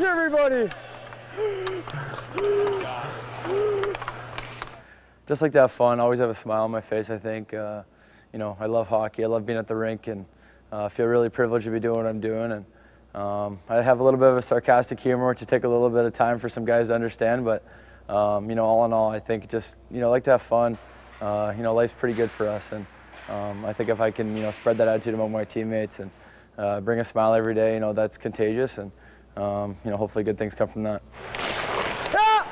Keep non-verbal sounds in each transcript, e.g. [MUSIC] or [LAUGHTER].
buddy. Just like to have fun, always have a smile on my face, I think. Uh, you know, I love hockey, I love being at the rink, and uh, feel really privileged to be doing what I'm doing. And um, I have a little bit of a sarcastic humor, which take a little bit of time for some guys to understand, but um, you know, all in all, I think just, you know, like to have fun. Uh, you know, life's pretty good for us, and um, I think if I can, you know, spread that attitude among my teammates and uh, bring a smile every day, you know, that's contagious, and um, you know, hopefully good things come from that. Yeah.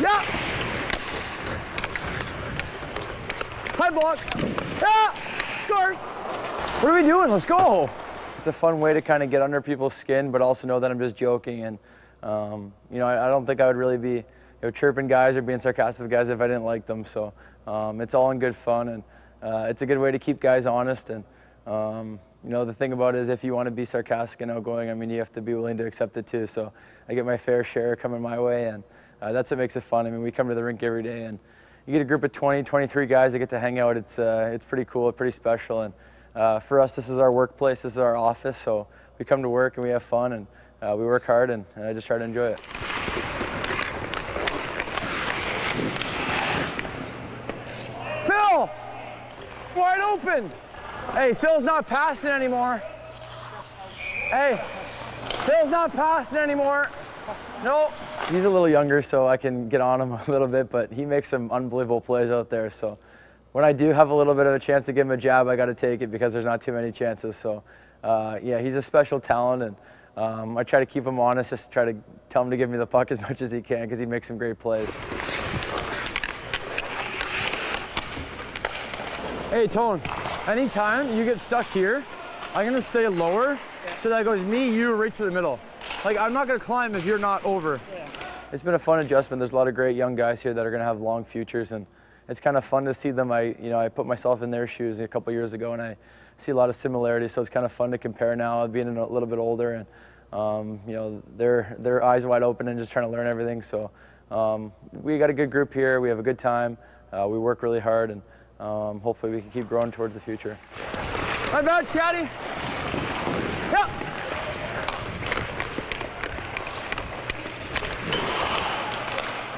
Yeah. High block. Yeah. Scores. What are we doing? Let's go. It's a fun way to kind of get under people's skin, but also know that I'm just joking. And, um, you know, I, I, don't think I would really be you know, chirping guys or being sarcastic with guys if I didn't like them. So um, it's all in good fun. And uh, it's a good way to keep guys honest. And, um, you know, the thing about it is if you want to be sarcastic and outgoing, I mean, you have to be willing to accept it too. So I get my fair share coming my way. And uh, that's what makes it fun. I mean, we come to the rink every day and you get a group of 20, 23 guys that get to hang out. It's, uh, it's pretty cool, pretty special. And uh, for us, this is our workplace, this is our office. So we come to work and we have fun and uh, we work hard and, and I just try to enjoy it. Phil! Wide open! Hey, Phil's not passing anymore. Hey, Phil's not passing anymore. No. He's a little younger, so I can get on him [LAUGHS] a little bit, but he makes some unbelievable plays out there. So when I do have a little bit of a chance to give him a jab, I got to take it because there's not too many chances. So uh, yeah, he's a special talent, and um, I try to keep him honest, just try to tell him to give me the puck as [LAUGHS] much as he can because he makes some great plays. Hey, Tone, anytime you get stuck here, I'm gonna stay lower so that goes me, you, right to the middle. Like, I'm not gonna climb if you're not over. Yeah. It's been a fun adjustment. There's a lot of great young guys here that are gonna have long futures, and it's kind of fun to see them. I, you know, I put myself in their shoes a couple years ago, and I see a lot of similarities. So it's kind of fun to compare now, being a little bit older, and um, you know, their their eyes wide open and just trying to learn everything. So um, we got a good group here. We have a good time. Uh, we work really hard, and um, hopefully we can keep growing towards the future. My bad, Chatty. Yep.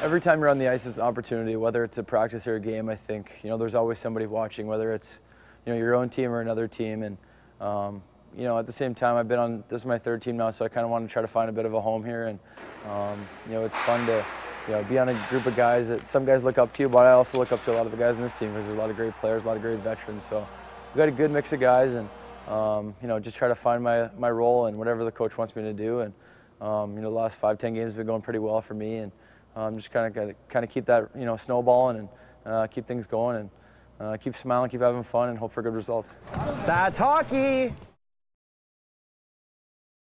Every time you're on the ice, it's an opportunity, whether it's a practice or a game, I think, you know, there's always somebody watching, whether it's, you know, your own team or another team. And, um, you know, at the same time, I've been on, this is my third team now, so I kind of want to try to find a bit of a home here. And, um, you know, it's fun to, you know, be on a group of guys that some guys look up to, but I also look up to a lot of the guys in this team because there's a lot of great players, a lot of great veterans. So we've got a good mix of guys and, um, you know, just try to find my, my role and whatever the coach wants me to do. And, um, you know, the last five, ten games have been going pretty well for me. And um, just kind of kind of keep that, you know, snowballing and uh, keep things going and uh, keep smiling, keep having fun, and hope for good results. That's hockey.